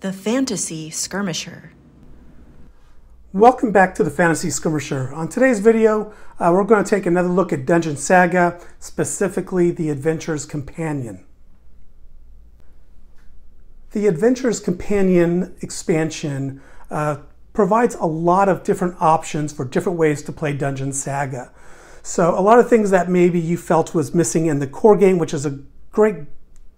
The Fantasy Skirmisher. Welcome back to the Fantasy Skirmisher. On today's video, uh, we're going to take another look at Dungeon Saga, specifically the Adventurer's Companion. The Adventurer's Companion expansion uh, provides a lot of different options for different ways to play Dungeon Saga. So a lot of things that maybe you felt was missing in the core game, which is a great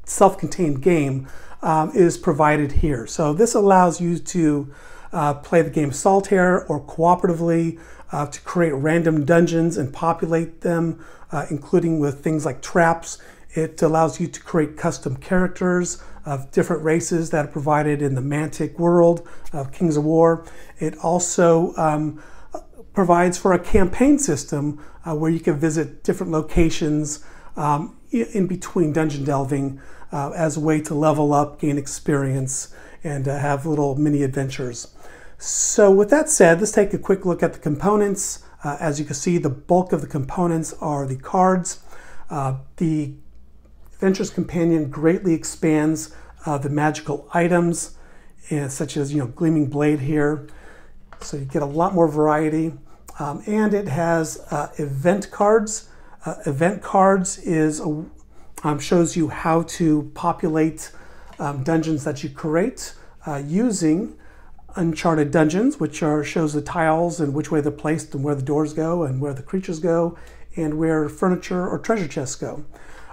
self-contained game, um, is provided here. So this allows you to uh, play the game solitaire or cooperatively uh, to create random dungeons and populate them, uh, including with things like traps. It allows you to create custom characters of different races that are provided in the Mantic world of Kings of War. It also um, provides for a campaign system uh, where you can visit different locations um, in between dungeon delving uh, as a way to level up, gain experience, and uh, have little mini adventures. So with that said, let's take a quick look at the components. Uh, as you can see, the bulk of the components are the cards. Uh, the Adventures Companion greatly expands uh, the magical items, such as you know Gleaming Blade here. So you get a lot more variety. Um, and it has uh, event cards. Uh, event cards is a, um, shows you how to populate um, dungeons that you create uh, using Uncharted Dungeons, which are shows the tiles and which way they're placed and where the doors go and where the creatures go and where furniture or treasure chests go.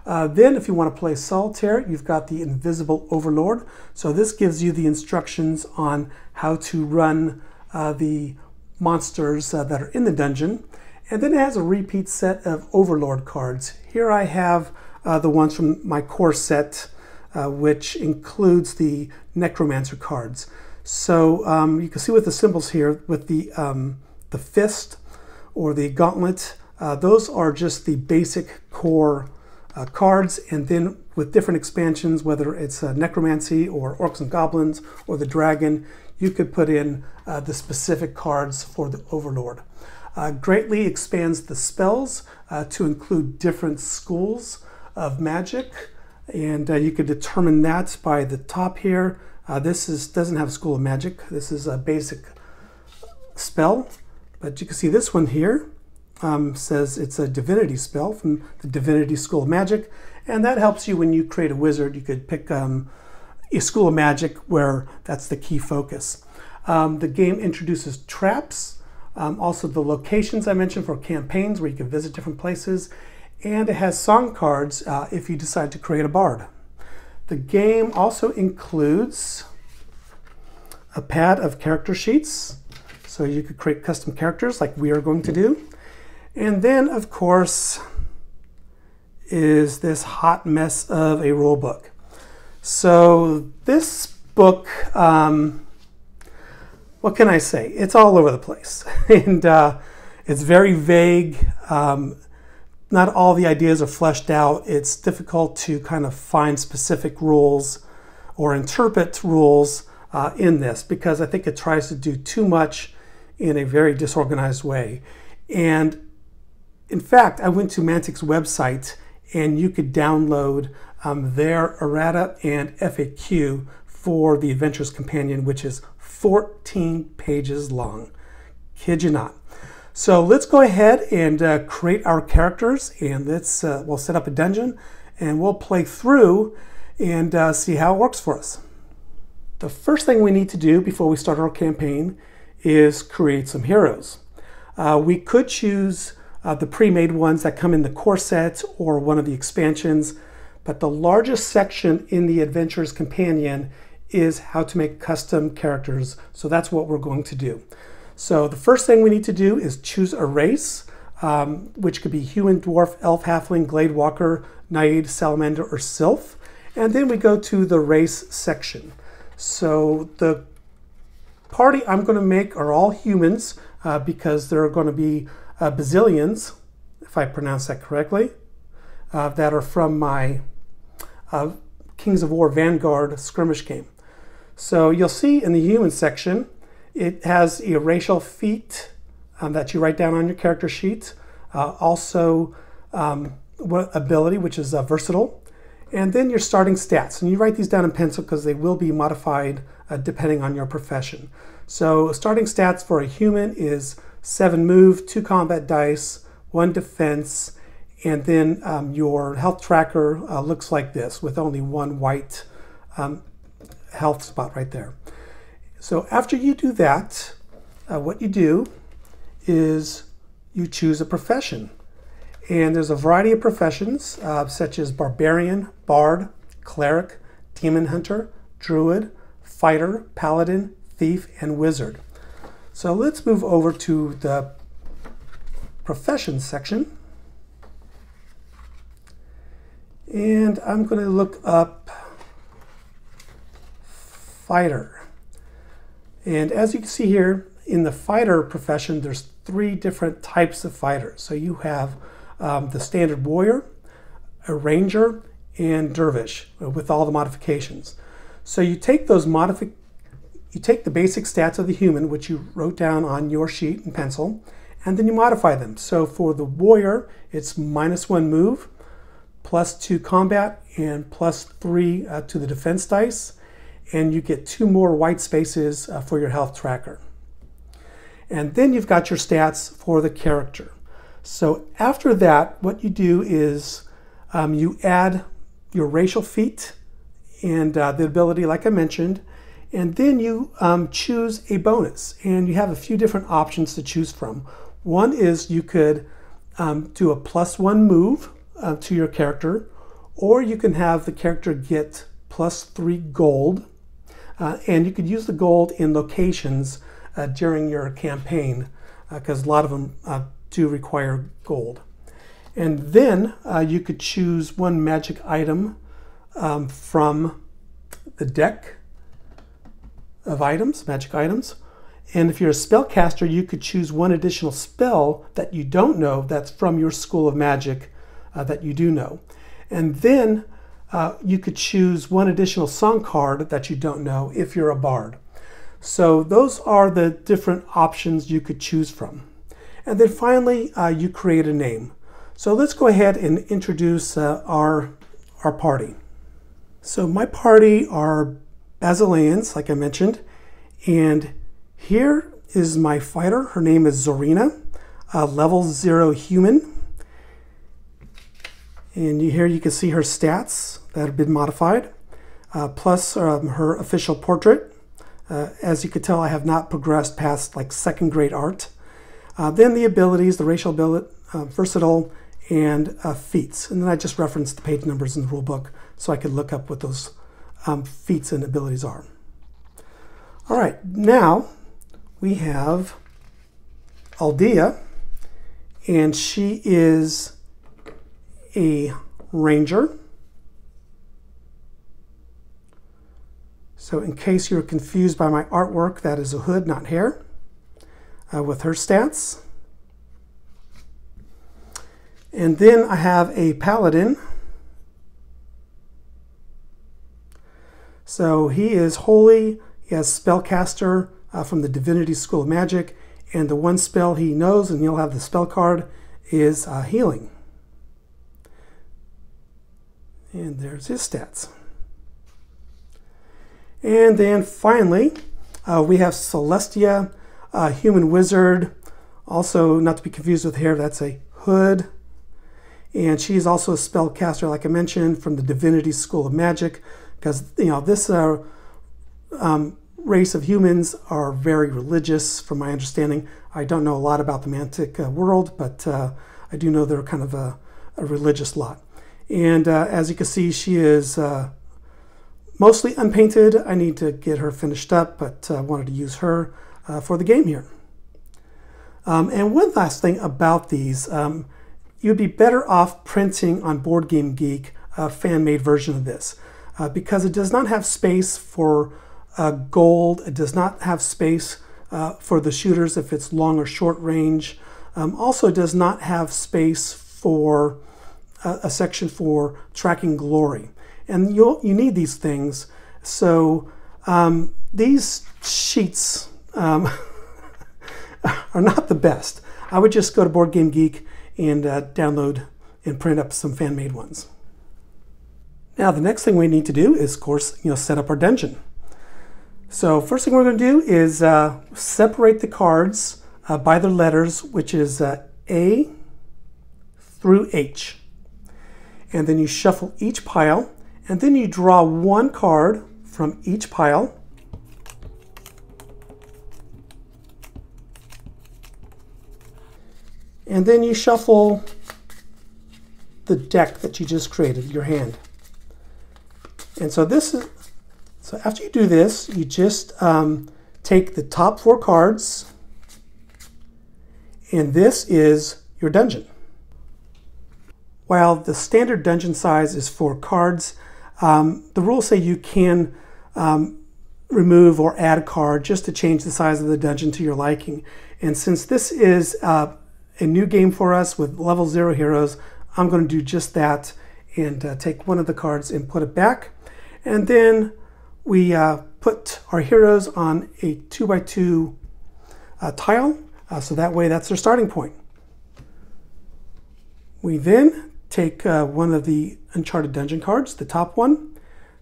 Uh, then if you want to play solitaire, you've got the Invisible Overlord. So this gives you the instructions on how to run uh, the monsters uh, that are in the dungeon. And then it has a repeat set of Overlord cards. Here I have uh, the ones from my core set, uh, which includes the Necromancer cards. So um, you can see with the symbols here, with the, um, the fist or the gauntlet, uh, those are just the basic core uh, cards. And then with different expansions, whether it's Necromancy or Orcs and Goblins or the Dragon, you could put in uh, the specific cards for the Overlord. Uh, greatly expands the spells to include different schools of magic, and uh, you could determine that by the top here. Uh, this is doesn't have school of magic. This is a basic spell, but you can see this one here um, says it's a divinity spell from the Divinity School of Magic, and that helps you when you create a wizard. You could pick um, a school of magic where that's the key focus. Um, the game introduces traps, um, also the locations I mentioned for campaigns where you can visit different places, and it has song cards uh, if you decide to create a bard. The game also includes a pad of character sheets, so you could create custom characters like we are going to do. And then, of course, is this hot mess of a rule book. So this book, um, what can I say? It's all over the place. and uh, it's very vague. Um, not all the ideas are fleshed out. It's difficult to kind of find specific rules or interpret rules uh, in this because I think it tries to do too much in a very disorganized way. And in fact, I went to Mantic's website and you could download um, their errata and FAQ for the Adventurer's Companion, which is 14 pages long. Kid you not. So let's go ahead and uh, create our characters and let's, uh, we'll set up a dungeon and we'll play through and uh, see how it works for us. The first thing we need to do before we start our campaign is create some heroes. Uh, we could choose uh, the pre-made ones that come in the core set or one of the expansions. But the largest section in the Adventurer's Companion is how to make custom characters. So that's what we're going to do. So the first thing we need to do is choose a race, um, which could be human, dwarf, elf, halfling, glade walker, naiad, salamander, or sylph. And then we go to the race section. So the party I'm going to make are all humans uh, because there are going to be uh, Basileans, if I pronounce that correctly, uh, that are from my uh, Kings of War Vanguard skirmish game. So you'll see in the human section, it has a racial feat um, that you write down on your character sheet. Uh, also, um, ability, which is uh, versatile. and then your starting stats. And you write these down in pencil because they will be modified uh, depending on your profession. So starting stats for a human is seven move, two combat dice, one defense, and then um, your health tracker uh, looks like this with only one white um, health spot right there. So after you do that, uh, what you do is you choose a profession. And there's a variety of professions, uh, such as barbarian, bard, cleric, demon hunter, druid, fighter, paladin, thief, and wizard. So let's move over to the professions section. And I'm going to look up fighter. And as you can see here, in the fighter profession, there's three different types of fighters. So you have um, the standard warrior, a ranger, and dervish with all the modifications. So you take those modific, you take the basic stats of the human, which you wrote down on your sheet in pencil, and then you modify them. So for the warrior, it's minus one move, plus two combat, and plus three uh, to the defense dice, and you get two more white spaces uh, for your health tracker. And then you've got your stats for the character. So after that, what you do is um, you add your racial feat and uh, the ability, like I mentioned, and then you um, choose a bonus. And you have a few different options to choose from. One is you could um, do a plus one move uh, to your character, or you can have the character get plus three gold. Uh, and you could use the gold in locations uh, during your campaign because uh, a lot of them uh, do require gold. And then uh, you could choose one magic item um, from the deck of items, magic items. And if you're a spellcaster, you could choose one additional spell that you don't know that's from your school of magic uh, that you do know. And then uh, you could choose one additional song card that you don't know if you're a bard. So those are the different options you could choose from. And then finally, uh, you create a name. So let's go ahead and introduce uh, our, our party. So my party are Basileans, like I mentioned, and here is my fighter. Her name is Zorina, level zero human. And you, here you can see her stats that have been modified, uh, plus um, her official portrait. Uh, as you can tell, I have not progressed past like second grade art. Uh, then the abilities, the racial ability, uh, versatile, and uh, feats. And then I just referenced the page numbers in the rule book so I could look up what those um, feats and abilities are. All right, now we have Aldea, and she is a ranger. So in case you're confused by my artwork, that is a hood, not hair uh, with her stats. And then I have a paladin. So he is holy, he has spellcaster uh, from the Divinity School of Magic, and the one spell he knows, and he'll have the spell card, is uh, healing. And there's his stats. And then finally, uh, we have Celestia human wizard, also not to be confused with hair, that's a hood. And she's also a spellcaster, like I mentioned, from the Divinity School of Magic, because you know this uh, um, race of humans are very religious, from my understanding. I don't know a lot about the Mantic uh, world, but uh, I do know they're kind of a, a religious lot. And uh, as you can see, she is uh, mostly unpainted. I need to get her finished up, but I wanted to use her uh, for the game here. Um, and one last thing about these, um, you'd be better off printing on Board Game Geek a fan-made version of this uh, because it does not have space for uh, gold. It does not have space uh, for the shooters if it's long or short range. Um, also does not have space for a, a section for tracking glory. And you you need these things. So um, these sheets um, are not the best. I would just go to Board Game Geek and uh, download and print up some fan-made ones. Now the next thing we need to do is, of course, you know, set up our dungeon. So first thing we're going to do is uh, separate the cards uh, by their letters, which is uh, A through H. And then you shuffle each pile, and then you draw one card from each pile. And then you shuffle the deck that you just created, your hand. And so this is, so after you do this, you just um, take the top four cards, and this is your dungeon. While the standard dungeon size is four cards, um, the rules say you can um, remove or add a card just to change the size of the dungeon to your liking. And since this is uh, a new game for us with level zero heroes, I'm going to do just that and uh, take one of the cards and put it back. And then we uh, put our heroes on a two by two uh, tile. Uh, so that way that's their starting point. We then take uh, one of the Uncharted Dungeon cards, the top one,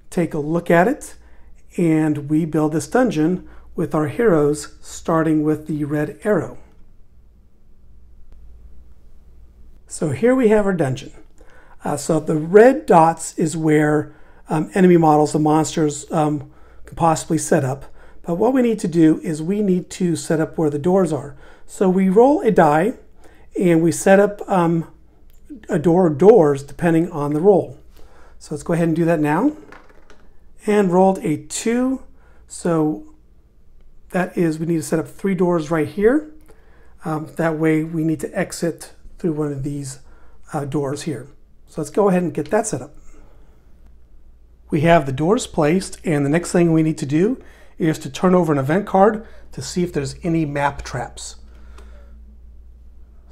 take a look at it, and we build this dungeon with our heroes starting with the red arrow. So here we have our dungeon. Uh, so the red dots is where um, enemy models, the monsters, um, can possibly set up. But what we need to do is we need to set up where the doors are. So we roll a die and we set up um, a door or doors depending on the roll. So let's go ahead and do that now. And rolled a two. So that is, we need to set up three doors right here. Um, that way we need to exit through one of these uh, doors here. So let's go ahead and get that set up. We have the doors placed and the next thing we need to do is to turn over an event card to see if there's any map traps.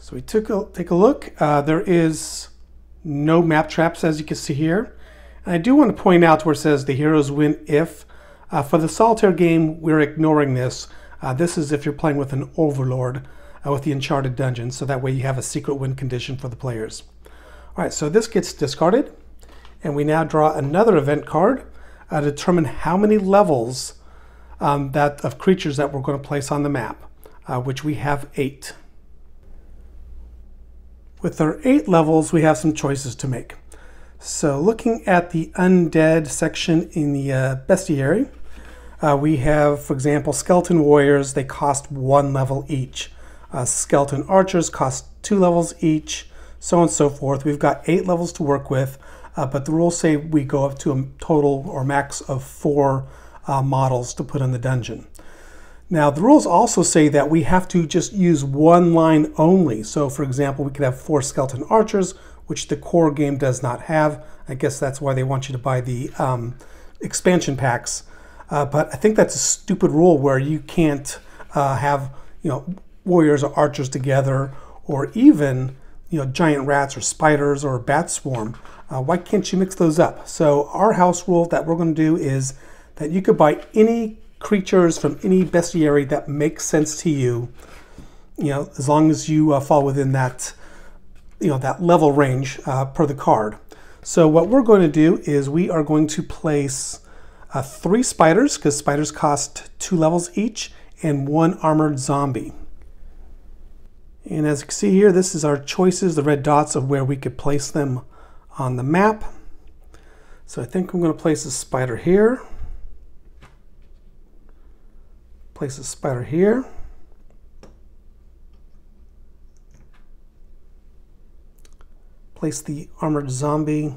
So we took a, take a look. Uh, there is no map traps as you can see here. And I do want to point out where it says the heroes win if. Uh, for the solitaire game, we're ignoring this. Uh, this is if you're playing with an overlord uh, with the Uncharted dungeon, so that way you have a secret win condition for the players. All right, so this gets discarded, and we now draw another event card uh, determine how many levels um, that of creatures that we're going to place on the map, uh, which we have eight. With our eight levels, we have some choices to make. So looking at the undead section in the uh, bestiary, uh, we have, for example, skeleton warriors. They cost one level each. Uh, skeleton archers cost two levels each, so on and so forth. We've got eight levels to work with, uh, but the rules say we go up to a total or max of four uh, models to put in the dungeon. Now, the rules also say that we have to just use one line only. So, for example, we could have four skeleton archers, which the core game does not have. I guess that's why they want you to buy the um, expansion packs. Uh, but I think that's a stupid rule where you can't uh, have, you know, warriors or archers together, or even you know giant rats or spiders or bat swarm. Uh, why can't you mix those up? So our house rule that we're going to do is that you could buy any creatures from any bestiary that makes sense to you. You know, as long as you uh, fall within that you know that level range uh, per the card. So what we're going to do is we are going to place uh, three spiders because spiders cost two levels each and one armored zombie. And as you can see here, this is our choices, the red dots of where we could place them on the map. So I think I'm going to place a spider here. Place a spider here. Place the armored zombie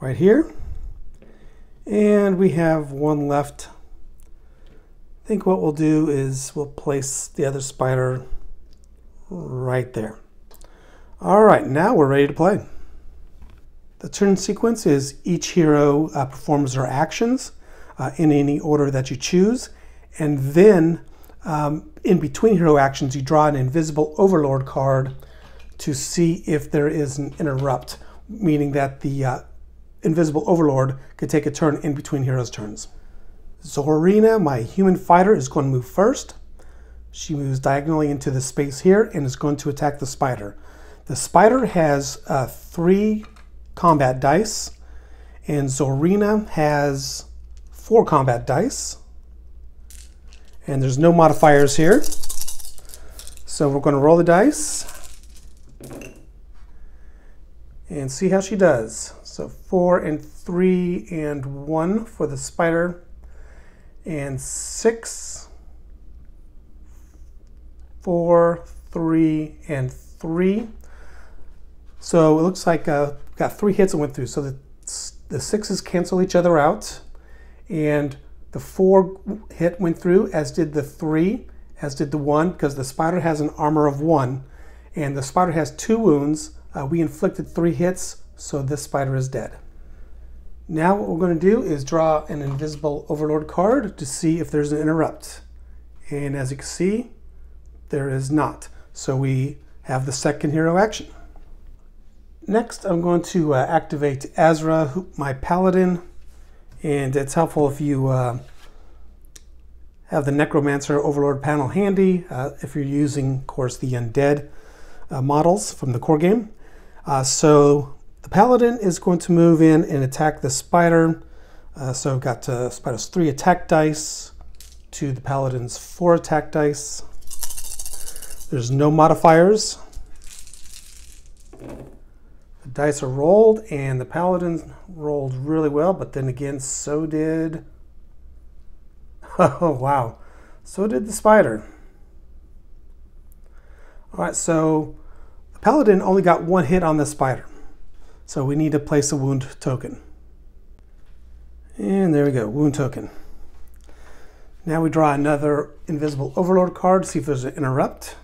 right here. And we have one left I think what we'll do is we'll place the other spider right there. All right, now we're ready to play. The turn sequence is each hero uh, performs their actions uh, in any order that you choose, and then um, in between hero actions, you draw an invisible overlord card to see if there is an interrupt, meaning that the uh, invisible overlord could take a turn in between heroes' turns. Zorina, my human fighter, is going to move first. She moves diagonally into the space here and is going to attack the spider. The spider has uh, three combat dice, and Zorina has four combat dice. And there's no modifiers here. So we're going to roll the dice and see how she does. So four and three and one for the spider, and six, four, three, and three. So it looks like uh, got three hits and went through. So the, the sixes cancel each other out, and the four hit went through, as did the three, as did the one, because the spider has an armor of one, and the spider has two wounds. Uh, we inflicted three hits, so this spider is dead. Now what we're going to do is draw an invisible overlord card to see if there's an interrupt. And as you can see, there is not. So we have the second hero action. Next, I'm going to uh, activate Azra, my paladin, and it's helpful if you uh, have the Necromancer Overlord panel handy, uh, if you're using, of course, the Undead uh, models from the core game. Uh, so the Paladin is going to move in and attack the Spider. Uh, so I've got Spider's three attack dice to the Paladin's four attack dice. There's no modifiers. Dice are rolled, and the paladin rolled really well, but then again, so did. Oh, wow. So did the spider. All right, so the paladin only got one hit on the spider. So we need to place a wound token. And there we go, wound token. Now we draw another invisible overlord card, see if there's an interrupt.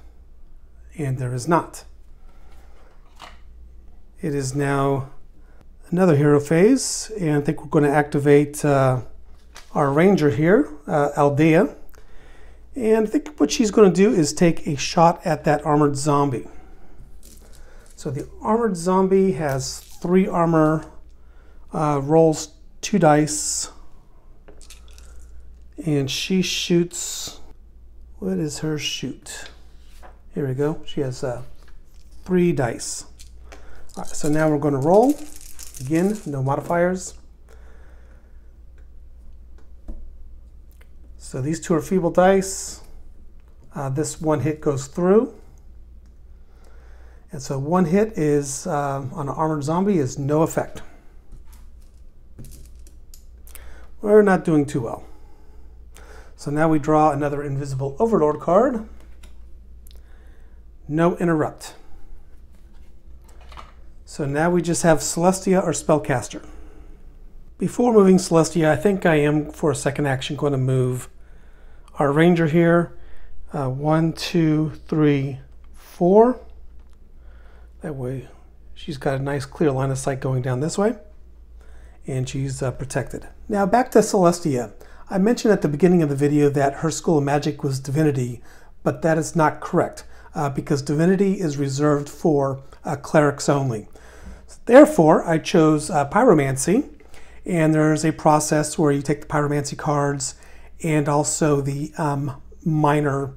And there is not. It is now another hero phase, and I think we're going to activate uh, our ranger here, uh, Aldea. And I think what she's going to do is take a shot at that armored zombie. So the armored zombie has three armor, uh, rolls two dice, and she shoots. What is her shoot? Here we go. She has uh, three dice so now we're going to roll. Again, no modifiers. So these two are feeble dice. Uh, this one hit goes through. And so one hit is uh, on an armored zombie is no effect. We're not doing too well. So now we draw another invisible overlord card. No interrupt. So now we just have Celestia or Spellcaster. Before moving Celestia, I think I am, for a second action, going to move our Ranger here. Uh, one, two, three, four. That way she's got a nice clear line of sight going down this way. And she's uh, protected. Now back to Celestia. I mentioned at the beginning of the video that her School of Magic was Divinity, but that is not correct uh, because Divinity is reserved for uh, clerics only. Therefore, I chose uh, Pyromancy, and there's a process where you take the Pyromancy cards and also the um, minor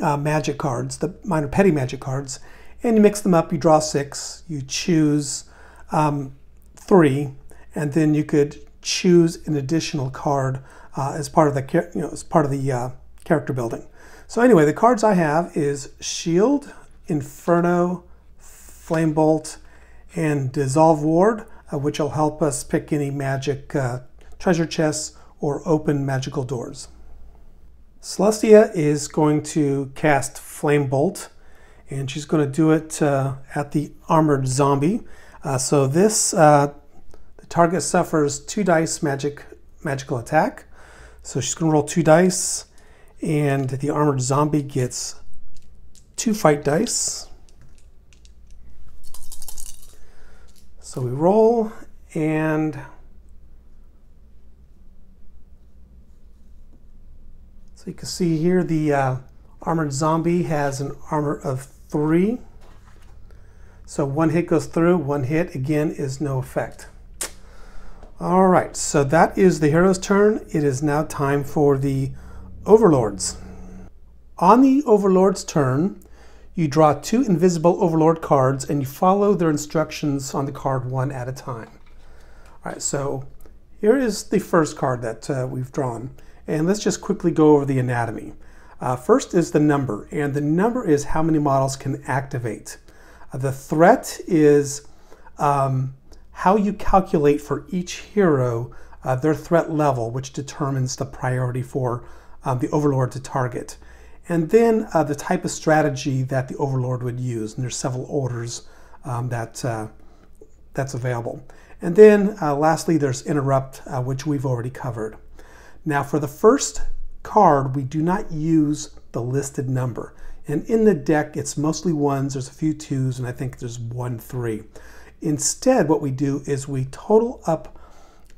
uh, magic cards, the minor petty magic cards, and you mix them up. You draw six, you choose um, three, and then you could choose an additional card uh, as part of the you know as part of the uh, character building. So anyway, the cards I have is Shield, Inferno, Flame Bolt, and Dissolve Ward, uh, which will help us pick any magic uh, treasure chests or open magical doors. Celestia is going to cast Flame Bolt, and she's going to do it uh, at the armored zombie. Uh, so this, uh, the target suffers two dice magic magical attack. So she's going to roll two dice, and the armored zombie gets two fight dice. So we roll and so you can see here the uh, armored zombie has an armor of three. So one hit goes through, one hit again is no effect. All right, so that is the hero's turn. It is now time for the overlords. On the overlord's turn, you draw two invisible Overlord cards and you follow their instructions on the card one at a time. All right, so here is the first card that uh, we've drawn. And let's just quickly go over the anatomy. Uh, first is the number, and the number is how many models can activate. Uh, the threat is um, how you calculate for each hero uh, their threat level, which determines the priority for um, the Overlord to target. And then uh, the type of strategy that the Overlord would use. And there's several orders um, that uh, that's available. And then uh, lastly, there's Interrupt, uh, which we've already covered. Now for the first card, we do not use the listed number. And in the deck, it's mostly ones, there's a few twos, and I think there's one three. Instead, what we do is we total up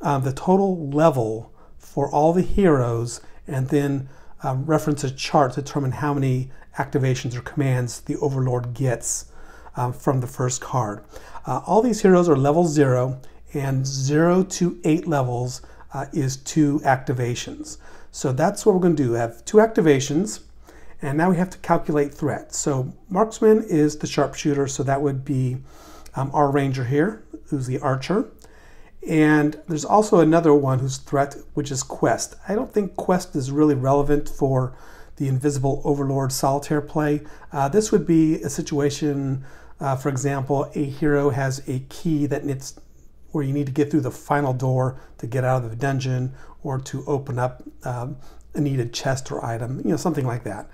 um, the total level for all the heroes and then um, reference a chart to determine how many activations or commands the Overlord gets um, from the first card. Uh, all these heroes are level zero, and zero to eight levels uh, is two activations. So that's what we're going to do. We have two activations, and now we have to calculate threat. So marksman is the sharpshooter, so that would be um, our ranger here, who's the archer. And there's also another one whose threat, which is quest. I don't think quest is really relevant for the invisible overlord solitaire play. Uh, this would be a situation, uh, for example, a hero has a key that needs where you need to get through the final door to get out of the dungeon or to open up um, a needed chest or item, you know, something like that.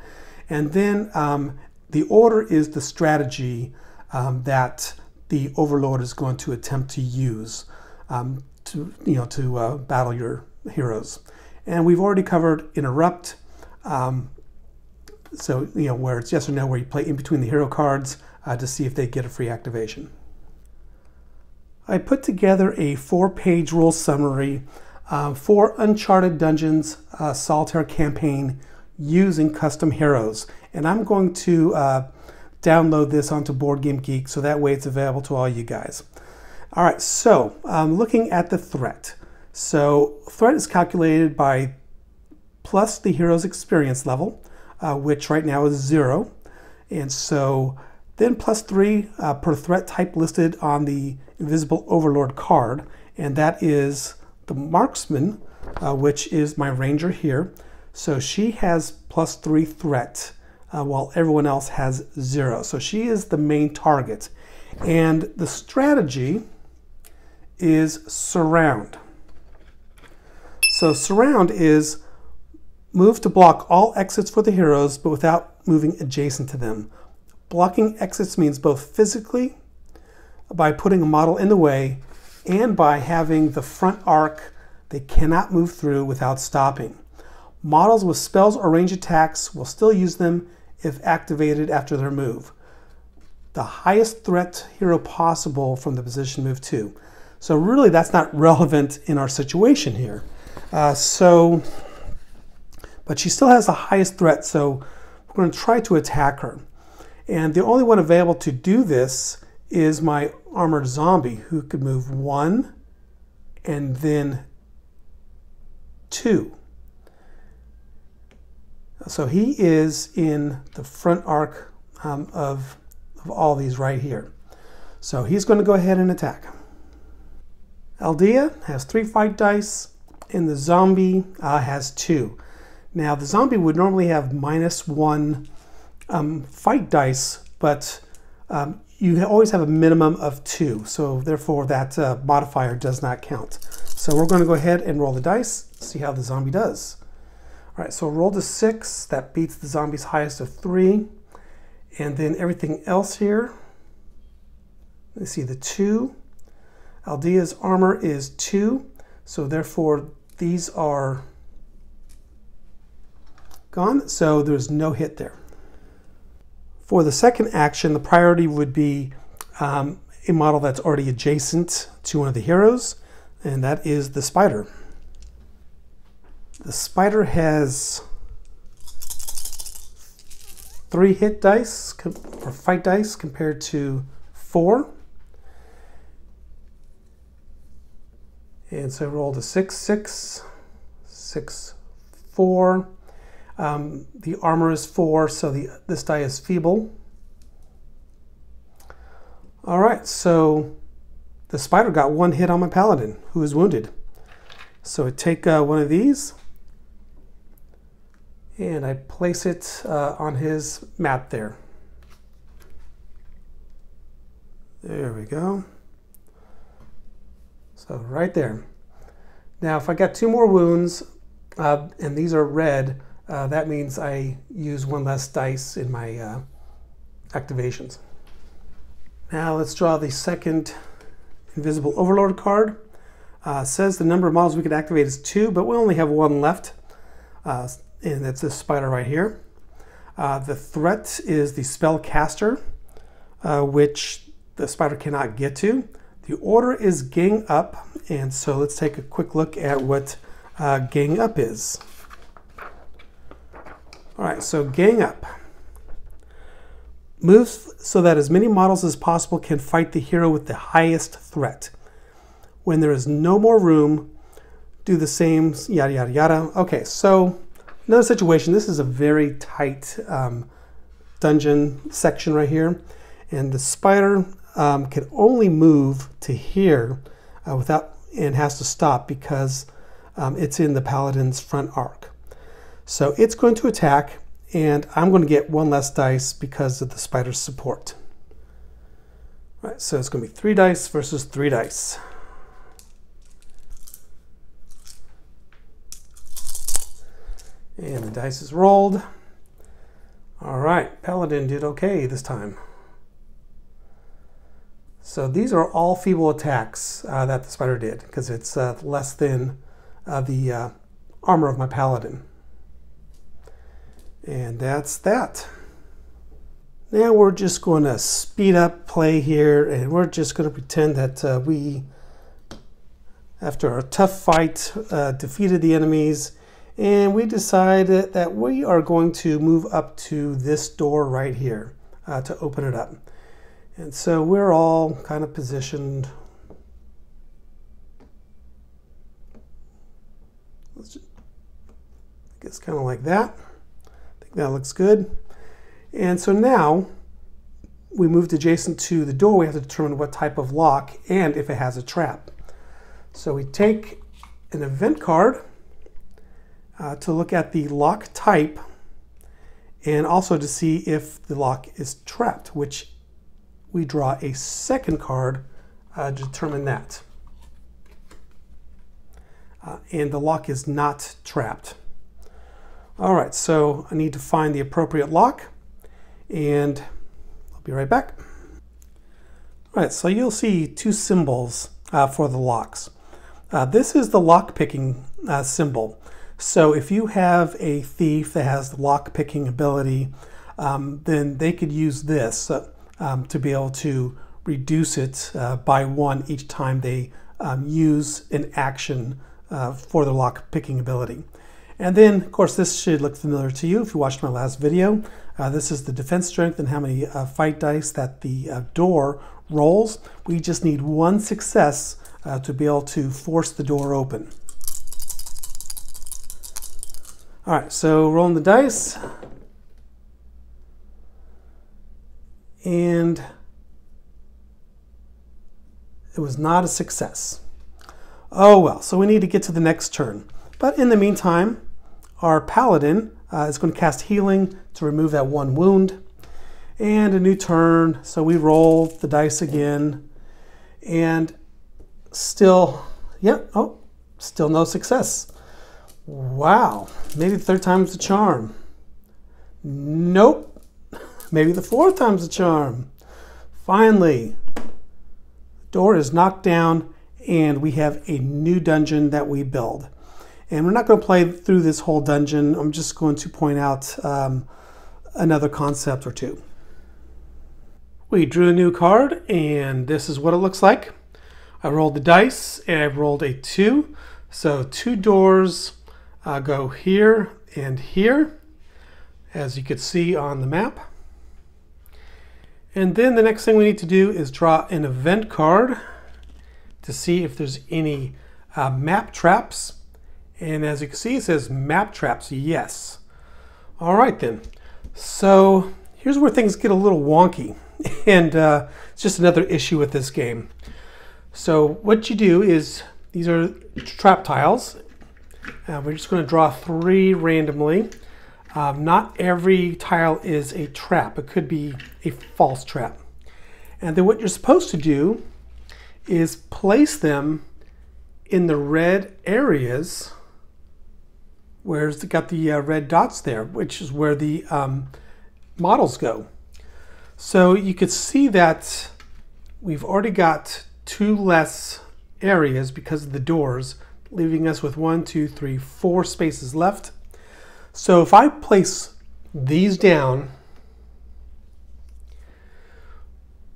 And then um, the order is the strategy um, that the overlord is going to attempt to use um, to, you know, to uh, battle your heroes. And we've already covered interrupt. Um, so, you know, where it's yes or no, where you play in between the hero cards uh, to see if they get a free activation. I put together a four-page rule summary uh, for Uncharted Dungeons uh, Solitaire campaign using custom heroes. And I'm going to uh, download this onto Board Game Geek so that way it's available to all you guys. All right, so um, looking at the threat. So threat is calculated by plus the hero's experience level, uh, which right now is zero. And so then plus three uh, per threat type listed on the Invisible Overlord card, and that is the Marksman, uh, which is my Ranger here. So she has plus three threat, uh, while everyone else has zero. So she is the main target. And the strategy is surround. So surround is move to block all exits for the heroes, but without moving adjacent to them. Blocking exits means both physically by putting a model in the way and by having the front arc they cannot move through without stopping. Models with spells or range attacks will still use them if activated after their move. The highest threat hero possible from the position move 2. So really that's not relevant in our situation here. Uh, so, but she still has the highest threat, so we're going to try to attack her. And the only one available to do this is my armored zombie who could move one and then two. So he is in the front arc um, of, of all these right here. So he's going to go ahead and attack. Aldea has three fight dice, and the zombie uh, has two. Now, the zombie would normally have minus one um, fight dice, but um, you always have a minimum of two, so therefore that uh, modifier does not count. So we're going to go ahead and roll the dice, see how the zombie does. All right, so roll the six, that beats the zombie's highest of three. And then everything else here, let's see, the two. Aldea's armor is two, so therefore these are gone, so there's no hit there. For the second action, the priority would be um, a model that's already adjacent to one of the heroes, and that is the spider. The spider has three hit dice, or fight dice, compared to four. And so I rolled a six, six, six, four. Um, the armor is four, so the, this die is feeble. All right, so the spider got one hit on my paladin who is wounded. So I take uh, one of these and I place it uh, on his map there. There we go. So right there. Now if I got two more wounds uh, and these are red, uh, that means I use one less dice in my uh, activations. Now let's draw the second Invisible Overlord card. Uh, says the number of models we can activate is two, but we only have one left. Uh, and that's this spider right here. Uh, the threat is the spellcaster, uh, which the spider cannot get to. The order is gang up, and so let's take a quick look at what uh, gang up is. All right, so gang up. Moves so that as many models as possible can fight the hero with the highest threat. When there is no more room, do the same, yada, yada, yada. Okay, so Another situation, this is a very tight um, dungeon section right here. And the spider um, can only move to here uh, without and has to stop because um, it's in the paladin's front arc. So it's going to attack and I'm going to get one less dice because of the spider's support. All right, so it's going to be three dice versus three dice. And the dice is rolled. All right, Paladin did okay this time. So these are all feeble attacks uh, that the spider did because it's uh, less than uh, the uh, armor of my Paladin. And that's that. Now we're just going to speed up play here and we're just going to pretend that uh, we, after a tough fight, uh, defeated the enemies and we decided that we are going to move up to this door right here to open it up. And so we're all kind of positioned. Let's just, I guess kind of like that. I think that looks good. And so now we moved adjacent to the door. We have to determine what type of lock and if it has a trap. So we take an event card uh, to look at the lock type and also to see if the lock is trapped, which we draw a second card uh, to determine that. Uh, and the lock is not trapped. All right, so I need to find the appropriate lock and I'll be right back. All right, so you'll see two symbols uh, for the locks. Uh, this is the lock picking uh, symbol. So if you have a thief that has the lock picking ability, um, then they could use this um, to be able to reduce it uh, by one each time they um, use an action uh, for the lock picking ability. And then, of course, this should look familiar to you if you watched my last video. Uh, this is the defense strength and how many uh, fight dice that the uh, door rolls. We just need one success to be able to force the door open. All right, so rolling the dice. And it was not a success. Oh well, so we need to get to the next turn. But in the meantime, our paladin uh, is going to cast healing to remove that one wound. And a new turn, so we roll the dice again. And still, yep, yeah, oh, still no success. Wow, maybe the third time's the charm. Nope, maybe the fourth time's the charm. Finally, the door is knocked down and we have a new dungeon that we build. And we're not going to play through this whole dungeon. I'm just going to point out um, another concept or two. We drew a new card and this is what it looks like. I rolled the dice and I rolled a two. So two doors uh, go here and here, as you can see on the map. And then the next thing we need to do is draw an event card to see if there's any uh, map traps. And as you can see, it says map traps, yes. All right then. So here's where things get a little wonky. and uh, it's just another issue with this game. So what you do is, these are trap tiles. Uh, we're just going to draw three randomly. Um, not every tile is a trap. It could be a false trap. And then what you're supposed to do is place them in the red areas where it's got the uh, red dots there, which is where the um, models go. So you could see that we've already got two less areas because of the doors, leaving us with one, two, three, four spaces left. So if I place these down,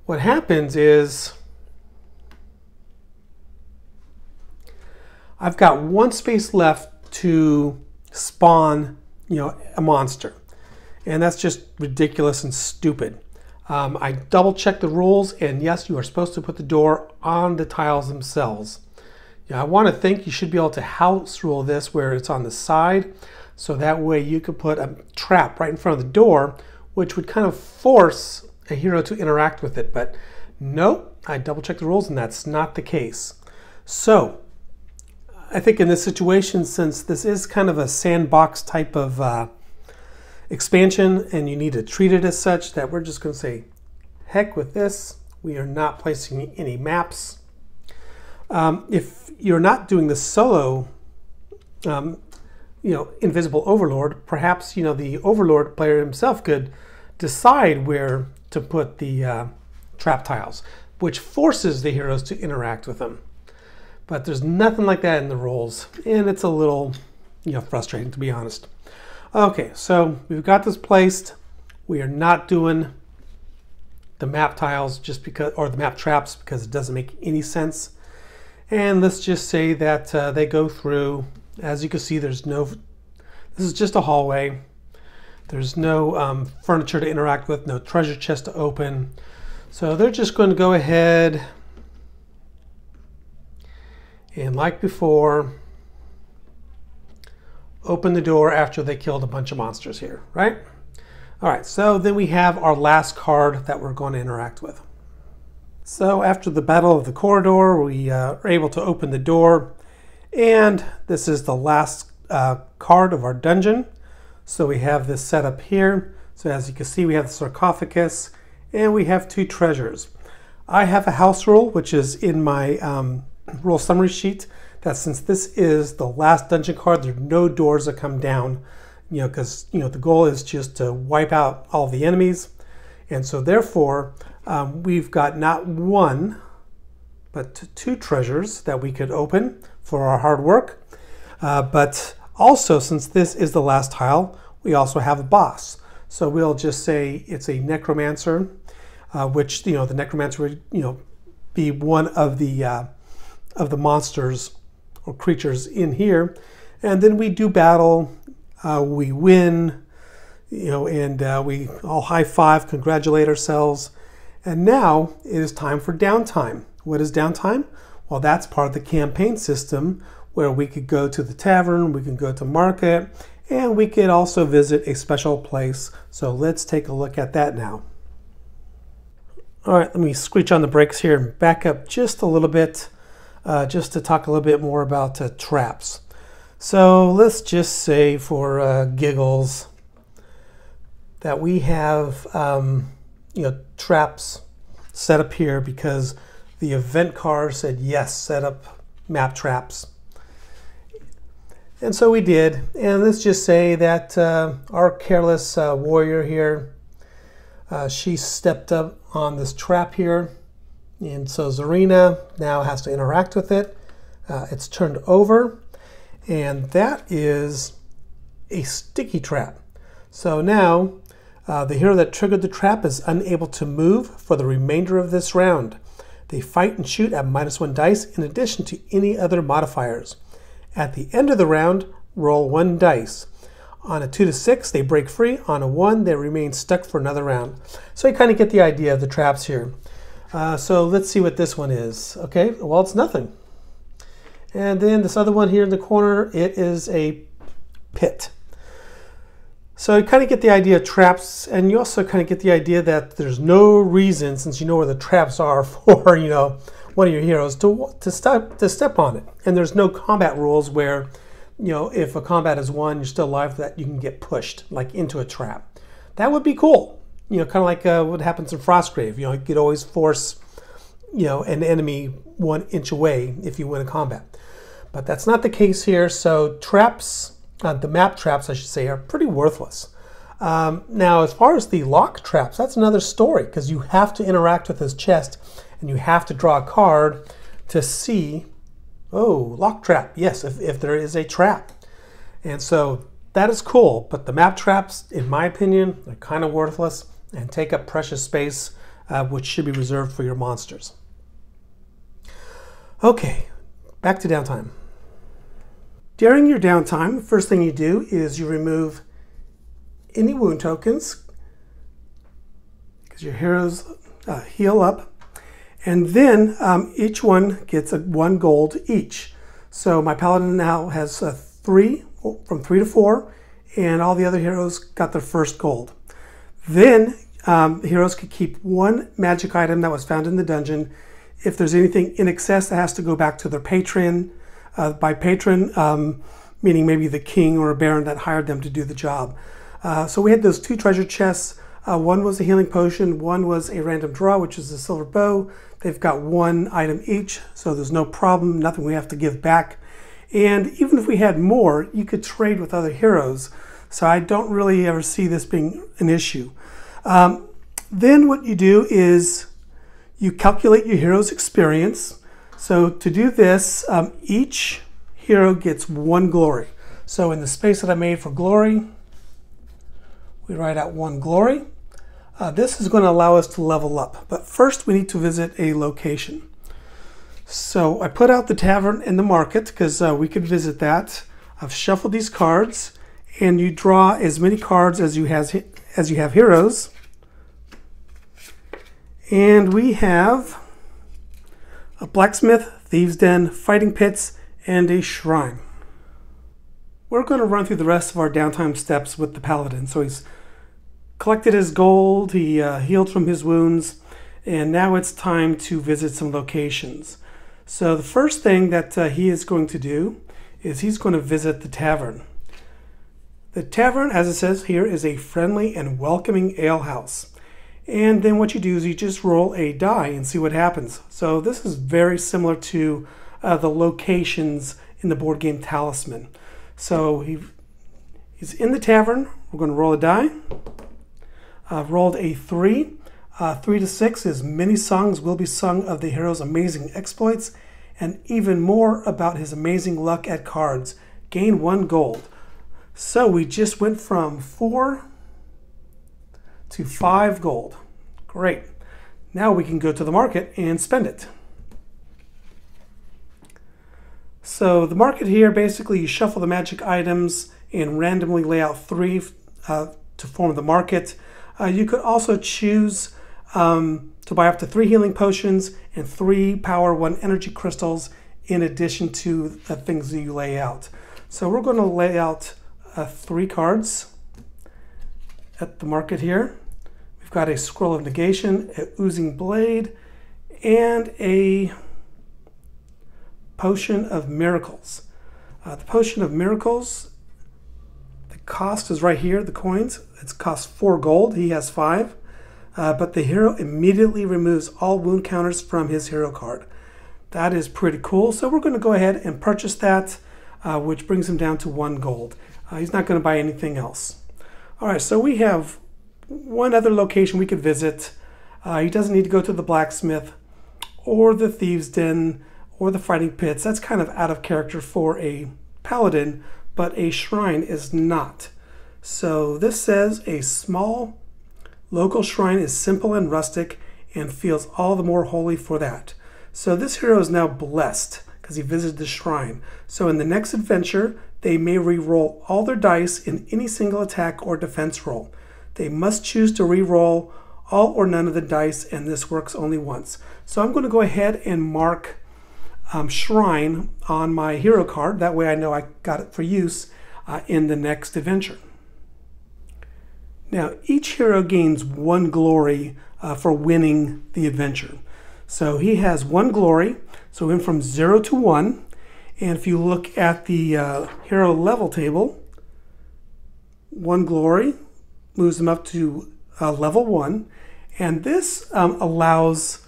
what happens is I've got one space left to spawn, you know, a monster. And that's just ridiculous and stupid. Um, I double check the rules and yes, you are supposed to put the door on the tiles themselves. Yeah, I want to think you should be able to house rule this where it's on the side. So that way you could put a trap right in front of the door, which would kind of force a hero to interact with it. But nope, I double checked the rules and that's not the case. So I think in this situation, since this is kind of a sandbox type of uh, expansion and you need to treat it as such, that we're just going to say, heck with this. We are not placing any maps. Um, if you're not doing the solo, um, you know, invisible overlord, perhaps, you know, the overlord player himself could decide where to put the uh, trap tiles, which forces the heroes to interact with them. But there's nothing like that in the rules, and it's a little, you know, frustrating to be honest. Okay, so we've got this placed. We are not doing the map tiles just because, or the map traps because it doesn't make any sense. And let's just say that uh, they go through. As you can see, there's no, this is just a hallway. There's no um, furniture to interact with, no treasure chest to open. So they're just going to go ahead and like before, open the door after they killed a bunch of monsters here, right? All right, so then we have our last card that we're going to interact with. So after the Battle of the Corridor, we uh, are able to open the door, and this is the last uh, card of our dungeon. So we have this set up here. So as you can see, we have the sarcophagus, and we have two treasures. I have a house rule, which is in my um, rule summary sheet that since this is the last dungeon card, there are no doors that come down, you know, because, you know, the goal is just to wipe out all the enemies. And so therefore, um, we've got not one, but two treasures that we could open for our hard work. Uh, but also, since this is the last tile, we also have a boss. So we'll just say it's a necromancer, uh, which, you know, the necromancer would, you know, be one of the uh, of the monsters or creatures in here. And then we do battle, uh, we win, you know, and uh, we all high five, congratulate ourselves. And now it is time for downtime. What is downtime? Well, that's part of the campaign system where we could go to the tavern, we can go to market, and we could also visit a special place. So let's take a look at that now. All right, let me screech on the brakes here and back up just a little bit uh, just to talk a little bit more about uh, traps. So let's just say for uh, giggles that we have um, you know traps set up here because the event car said yes, set up map traps. And so we did. And let's just say that uh, our careless uh, warrior here, uh, she stepped up on this trap here and so Zarina now has to interact with it. Uh, it's turned over, and that is a sticky trap. So now uh, the hero that triggered the trap is unable to move for the remainder of this round. They fight and shoot at minus one dice in addition to any other modifiers. At the end of the round, roll one dice. On a 2 to 6, they break free. On a 1, they remain stuck for another round. So you kind of get the idea of the traps here. Uh, so let's see what this one is. Okay, well, it's nothing. And then this other one here in the corner, it is a pit. So you kind of get the idea of traps, and you also kind of get the idea that there's no reason, since you know where the traps are, for you know one of your heroes to to step to step on it. And there's no combat rules where you know if a combat is won, you're still alive. That you can get pushed like into a trap. That would be cool. You know, kind of like uh, what happens in Frostgrave. You know, you could always force you know an enemy one inch away if you win a combat. But that's not the case here. So traps uh, the map traps, I should say, are pretty worthless. Um, now, as far as the lock traps, that's another story because you have to interact with this chest and you have to draw a card to see, oh, lock trap. Yes, if, if there is a trap. And so that is cool, but the map traps, in my opinion, are kind of worthless and take up precious space, uh, which should be reserved for your monsters. Okay, back to downtime. During your downtime, the first thing you do is you remove any wound tokens because your heroes uh, heal up. And then um, each one gets a one gold each. So my paladin now has uh, three, from three to four, and all the other heroes got their first gold. Then um, heroes could keep one magic item that was found in the dungeon. If there's anything in excess, that has to go back to their patron uh, by patron, um, meaning maybe the king or a baron that hired them to do the job. Uh, so we had those two treasure chests. Uh, one was a healing potion, one was a random draw, which is a silver bow. They've got one item each, so there's no problem, nothing we have to give back. And even if we had more, you could trade with other heroes. So I don't really ever see this being an issue. Um, then what you do is you calculate your hero's experience. So to do this, um, each hero gets one glory. So in the space that I made for glory, we write out one glory. Uh, this is going to allow us to level up. But first we need to visit a location. So I put out the tavern in the market because uh, we could visit that. I've shuffled these cards and you draw as many cards as you, has, as you have heroes. And we have a blacksmith, thieves' den, fighting pits, and a shrine. We're going to run through the rest of our downtime steps with the paladin. So he's collected his gold, he uh, healed from his wounds, and now it's time to visit some locations. So the first thing that uh, he is going to do is he's going to visit the tavern. The tavern, as it says here, is a friendly and welcoming alehouse. And then what you do is you just roll a die and see what happens. So this is very similar to uh, the locations in the board game Talisman. So he, he's in the tavern. We're going to roll a die. Uh, rolled a three. Uh, three to six is many songs will be sung of the hero's amazing exploits and even more about his amazing luck at cards. Gain one gold. So we just went from four to five gold. Great. Now we can go to the market and spend it. So the market here, basically you shuffle the magic items and randomly lay out three uh, to form the market. Uh, you could also choose um, to buy up to three healing potions and three power one energy crystals in addition to the things that you lay out. So we're going to lay out uh, three cards at the market here. We've got a Scroll of Negation, a Oozing Blade, and a Potion of Miracles. Uh, the Potion of Miracles, the cost is right here, the coins. It's cost four gold. He has five. Uh, but the hero immediately removes all wound counters from his hero card. That is pretty cool. So we're going to go ahead and purchase that, uh, which brings him down to one gold. Uh, he's not going to buy anything else. All right, so we have one other location we could visit. Uh, he doesn't need to go to the blacksmith or the thieves' den or the fighting pits. That's kind of out of character for a paladin, but a shrine is not. So this says a small local shrine is simple and rustic and feels all the more holy for that. So this hero is now blessed because he visited the shrine. So in the next adventure, they may re-roll all their dice in any single attack or defense roll. They must choose to re-roll all or none of the dice, and this works only once. So I'm going to go ahead and mark um, Shrine on my hero card. That way I know I got it for use uh, in the next adventure. Now, each hero gains one glory uh, for winning the adventure. So he has one glory, so we went from zero to one. And if you look at the uh, hero level table, one glory moves him up to uh, level one. And this um, allows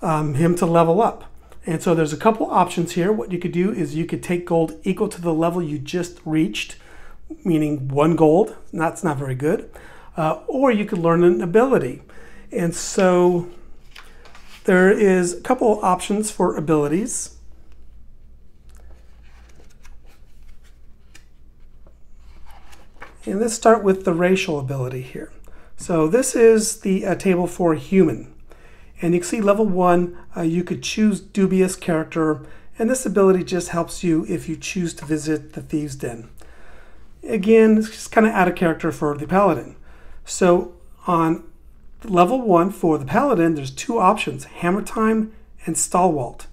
um, him to level up. And so there's a couple options here. What you could do is you could take gold equal to the level you just reached, meaning one gold. That's not very good. Uh, or you could learn an ability. And so there is a couple options for abilities. And let's start with the racial ability here. So this is the uh, table for human. And you can see level one, uh, you could choose dubious character, and this ability just helps you if you choose to visit the Thieves' Den. Again, it's just kind of out of character for the Paladin. So on level one for the Paladin, there's two options, Hammer Time and Stalwart.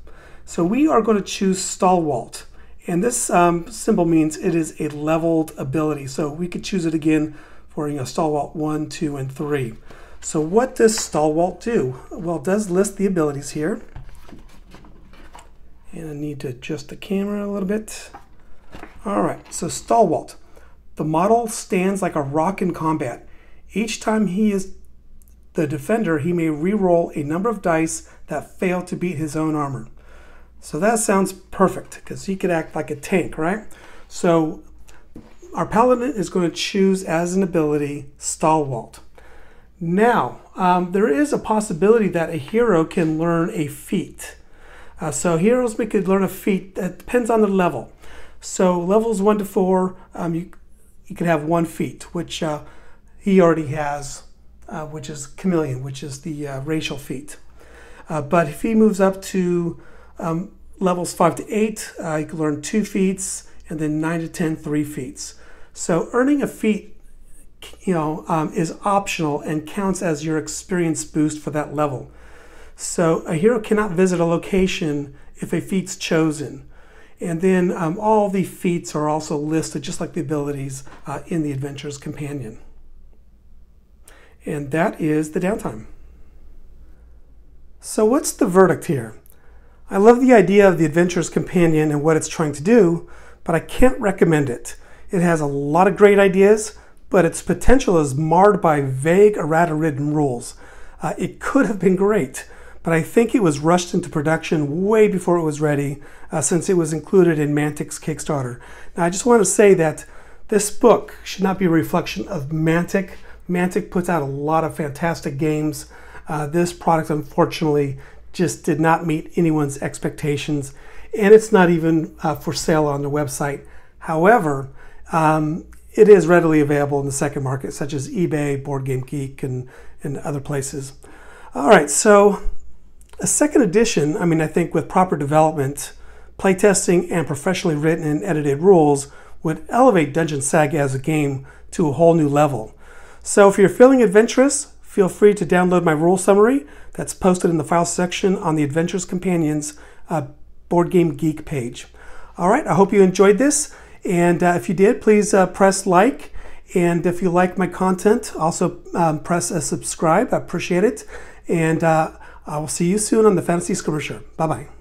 So we are going to choose Stalwart. And this um, symbol means it is a leveled ability. So we could choose it again for you know, Stalwart 1, 2, and 3. So what does Stalwart do? Well, it does list the abilities here. And I need to adjust the camera a little bit. All right, so Stalwart. The model stands like a rock in combat. Each time he is the defender, he may re-roll a number of dice that fail to beat his own armor. So that sounds perfect because he could act like a tank, right? So our paladin is going to choose as an ability Stalwart. Now, um, there is a possibility that a hero can learn a feat. Uh, so heroes we could learn a feat that depends on the level. So levels one to four, um, you, you have one feat, which uh, he already has, uh, which is chameleon, which is the uh, racial feat. Uh, but if he moves up to um, levels five to eight, uh, you can learn two feats, and then nine to ten, three feats. So earning a feat you know, um, is optional and counts as your experience boost for that level. So a hero cannot visit a location if a feat's chosen. And then um, all the feats are also listed, just like the abilities, uh, in the Adventurer's Companion. And that is the downtime. So what's the verdict here? I love the idea of the Adventurer's Companion and what it's trying to do, but I can't recommend it. It has a lot of great ideas, but its potential is marred by vague, errata-ridden rules. Uh, it could have been great, but I think it was rushed into production way before it was ready, uh, since it was included in Mantic's Kickstarter. Now, I just want to say that this book should not be a reflection of Mantic. Mantic puts out a lot of fantastic games. Uh, this product, unfortunately, just did not meet anyone's expectations, and it's not even uh, for sale on the website. However, um, it is readily available in the second market, such as eBay, Board Game Geek, and, and other places. All right, so a second edition, I mean, I think with proper development, playtesting, and professionally written and edited rules would elevate Dungeon Saga as a game to a whole new level. So if you're feeling adventurous, feel free to download my rule summary that's posted in the file section on the Adventures Companions uh, Board Game Geek page. All right, I hope you enjoyed this. And uh, if you did, please uh, press like. And if you like my content, also um, press a subscribe. I appreciate it. And uh, I will see you soon on the Fantasy Skirmisher. Bye bye.